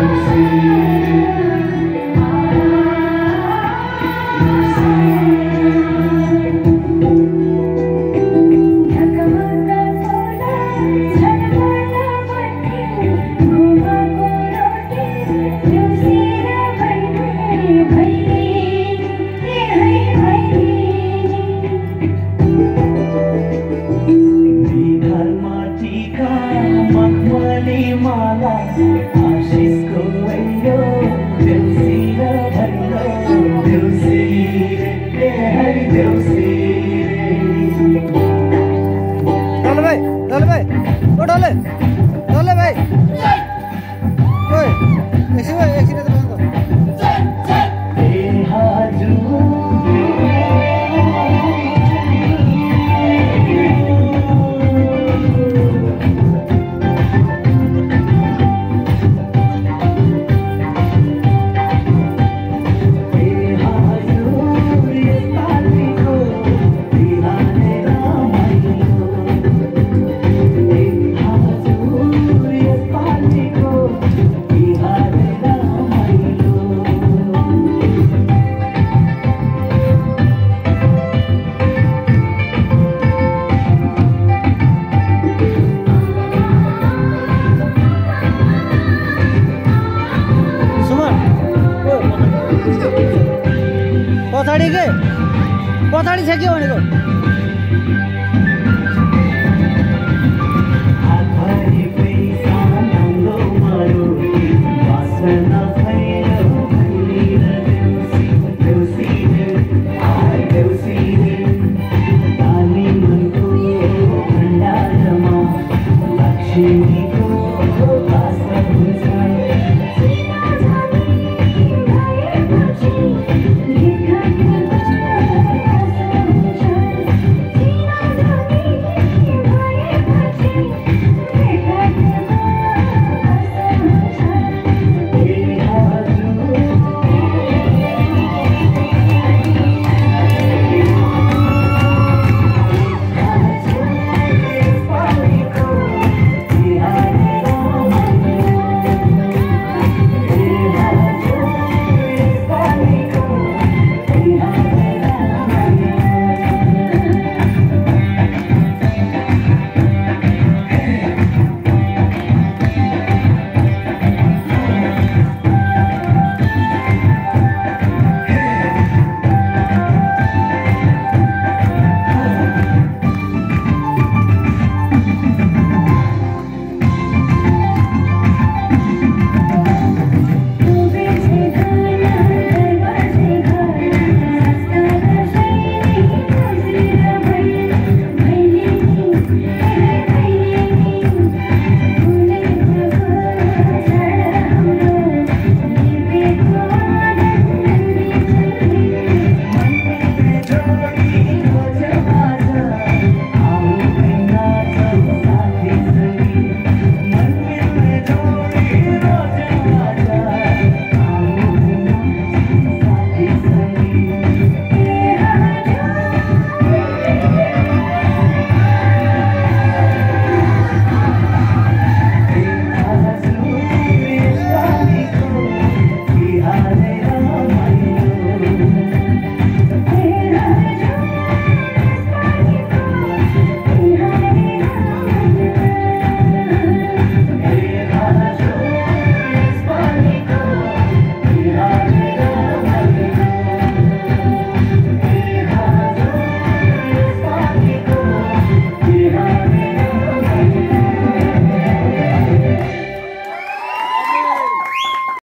see डाले डाले भाई ओए एक्सीडेंट पछाडि के पछाडि छ के भनेको।